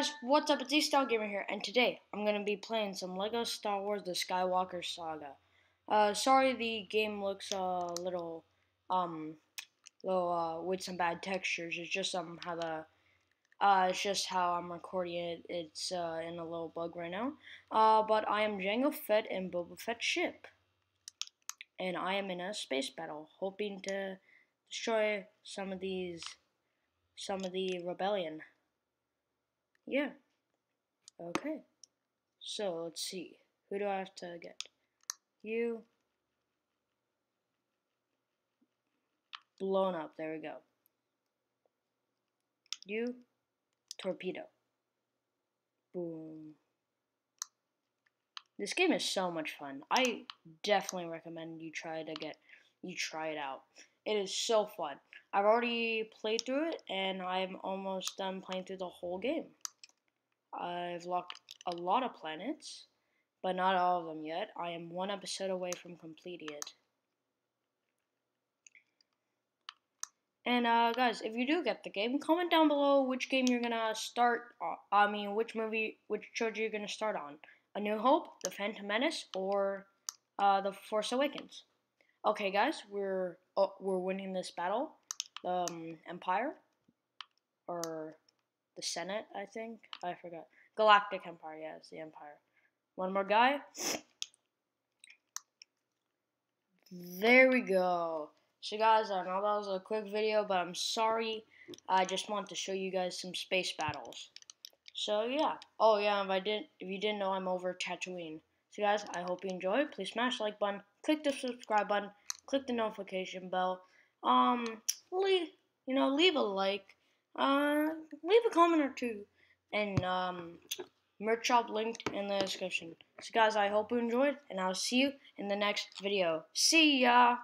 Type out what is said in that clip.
guys, what's up? It's E-Style Gamer here, and today I'm gonna be playing some Lego Star Wars: The Skywalker Saga. Uh, sorry, the game looks a little, um, little uh, with some bad textures. It's just um how the, uh, it's just how I'm recording it. It's uh in a little bug right now. Uh, but I am Jango Fett and Boba Fett's ship, and I am in a space battle, hoping to destroy some of these, some of the rebellion. Yeah. Okay. So let's see. Who do I have to get? You. Blown up. There we go. You. Torpedo. Boom. This game is so much fun. I definitely recommend you try to get you try it out. It is so fun. I've already played through it and I'm almost done playing through the whole game. I've locked a lot of planets, but not all of them yet. I am one episode away from completing it. And uh, guys, if you do get the game, comment down below which game you're gonna start. On. I mean, which movie, which trilogy you're gonna start on: A New Hope, The Phantom Menace, or uh, The Force Awakens. Okay, guys, we're oh, we're winning this battle. Um, Empire, or the Senate, I think. I forgot. Galactic Empire, yeah, it's the Empire. One more guy. There we go. So guys, I know that was a quick video, but I'm sorry. I just want to show you guys some space battles. So yeah. Oh yeah, if I didn't if you didn't know I'm over Tatooine. So guys, I hope you enjoyed. Please smash the like button, click the subscribe button, click the notification bell. Um leave you know, leave a like uh, leave a comment or two, and um, merch shop linked in the description. So guys, I hope you enjoyed, and I'll see you in the next video. See ya!